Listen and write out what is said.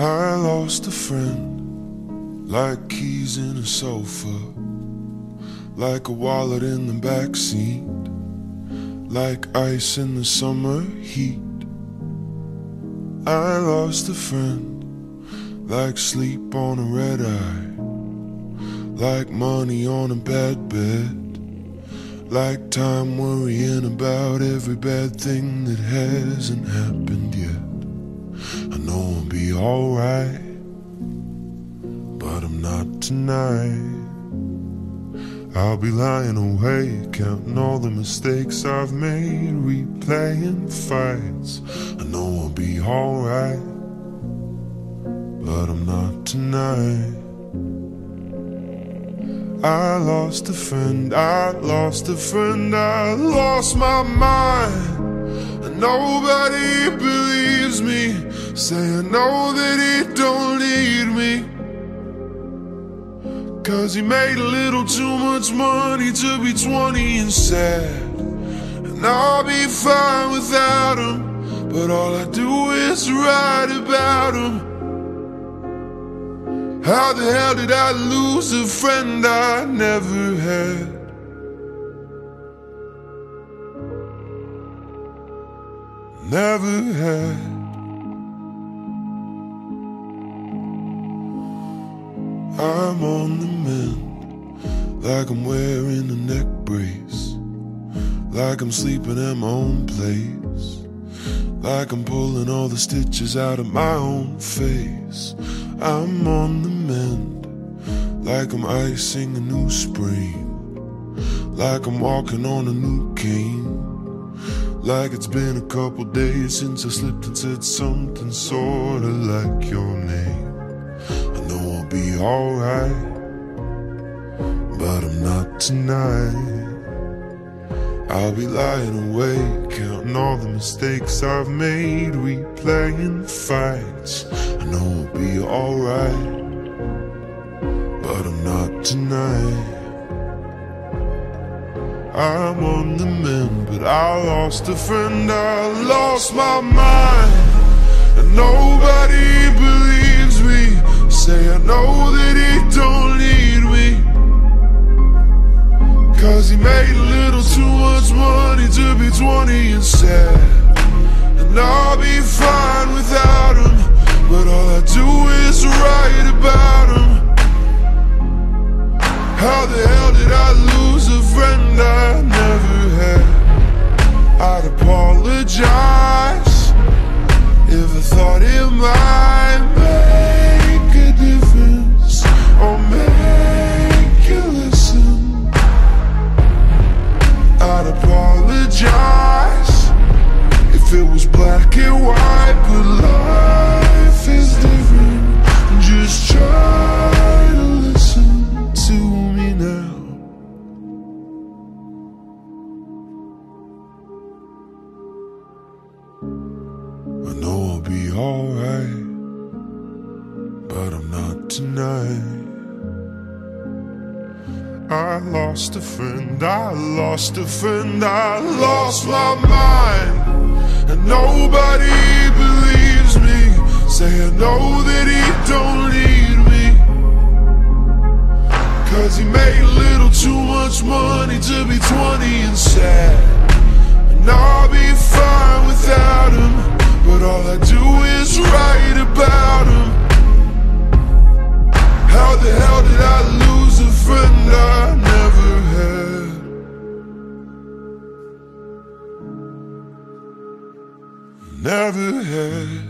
I lost a friend, like keys in a sofa, like a wallet in the back seat, like ice in the summer heat. I lost a friend, like sleep on a red eye, like money on a bad bed, like time worrying about every bad thing that hasn't happened yet. Be alright, but I'm not tonight. I'll be lying awake, counting all the mistakes I've made, replaying fights. I know I'll be alright, but I'm not tonight. I lost a friend, I lost a friend, I lost my mind. And nobody believes me. Say I know that he don't need me. Cause he made a little too much money to be 20 and sad. And I'll be fine without him But all I do is write about him. How the hell did I lose a friend I never had? Never had I'm on the mend, like I'm wearing a neck brace, like I'm sleeping at my own place, like I'm pulling all the stitches out of my own face. I'm on the mend, like I'm icing a new spring, like I'm walking on a new cane. Like it's been a couple days since I slipped and said something sorta like your name be alright, but I'm not tonight. I'll be lying awake, counting all the mistakes I've made, replaying fights. I know I'll be alright, but I'm not tonight. I'm on the mend, but I lost a friend, I lost my mind, and nobody to be 20 and sad And I'll be fine without him But all I do is write about him alright, but I'm not tonight. I lost a friend, I lost a friend, I lost my mind, and nobody believes me. Say I know that he don't need me, cause he made a little too much money to be 20 and sad, Never had